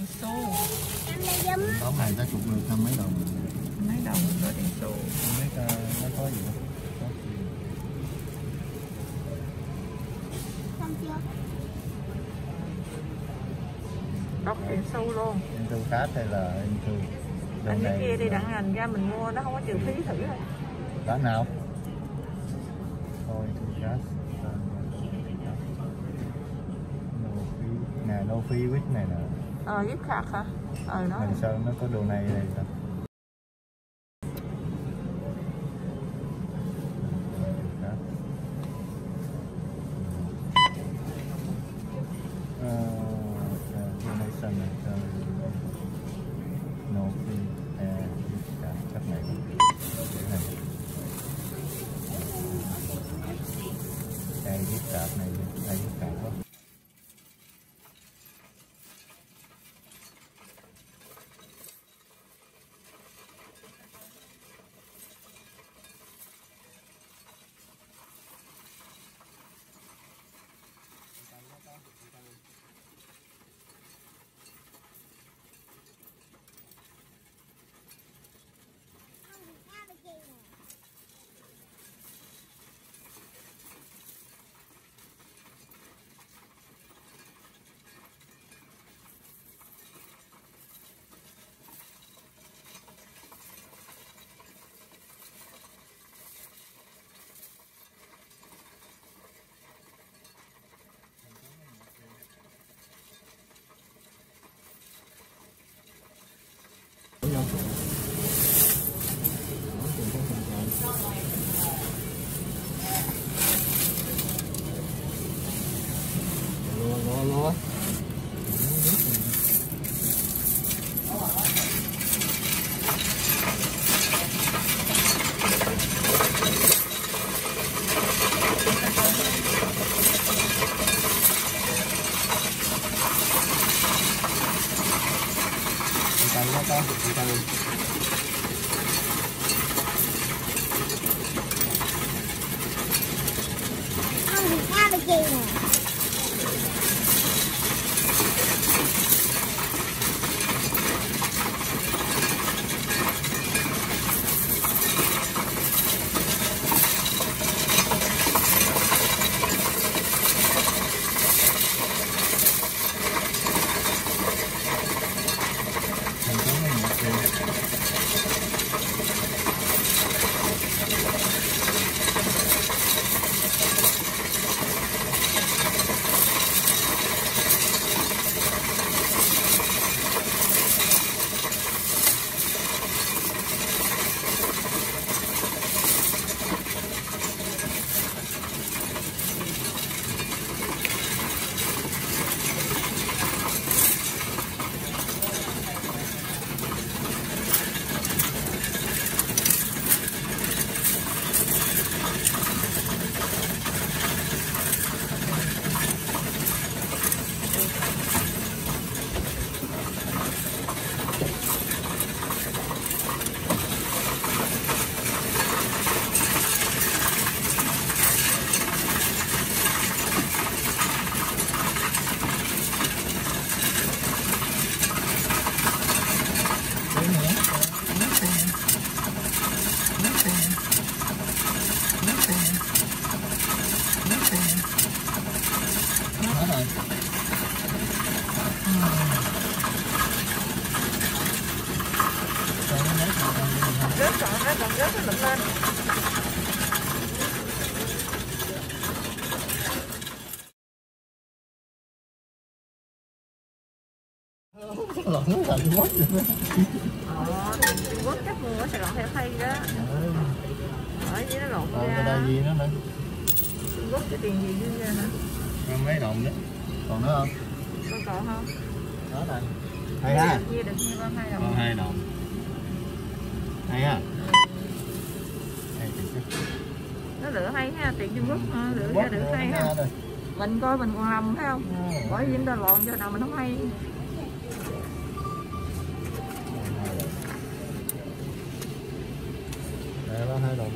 đèn xô. Tóm này ta chụp được mấy đồng? Mấy đồng có đèn xô. Mấy ta ờ, nó có gì không? Đọc đèn sâu luôn. Em thu hay là em thu? Anh kia đi đặng ngành ra mình mua nó không có trừ phí thử thôi. Đó nào? Thôi thu cát nè no phí with này nè ờ giúp khạc hả? Ờ nó mình sao nó có đồ này này ta? Ờ, ờ, donation này, ờ, no fee, à, dạ, chắc này cái này cái gift card này cái gift card quá lúa lúa lúa Từ từ đó con, từ Hết rồi. Rớt rồi rớt nó lụm lên Lộn nó Trung Quốc vậy đó. ờ Trung Quốc chắc mua ở Sài Gòn theo thay đó Ừ. lộn Còn cái ra đây gì nữa nữa. Trung Quốc cái tiền gì dưới ra hả mấy đồng nữa. Còn nữa không? có còn không Đó này. Hay ha. chia được như bao hai Còn đồng hai đồng. Hay ha. Hay nó lựa hay ha tiền Trung Quốc ờ, lựa ra được hay ha đây. mình coi mình còn lầm phải không Ừ. bởi vì người ta lộn cho nào mình không hay Đây đó hai đồng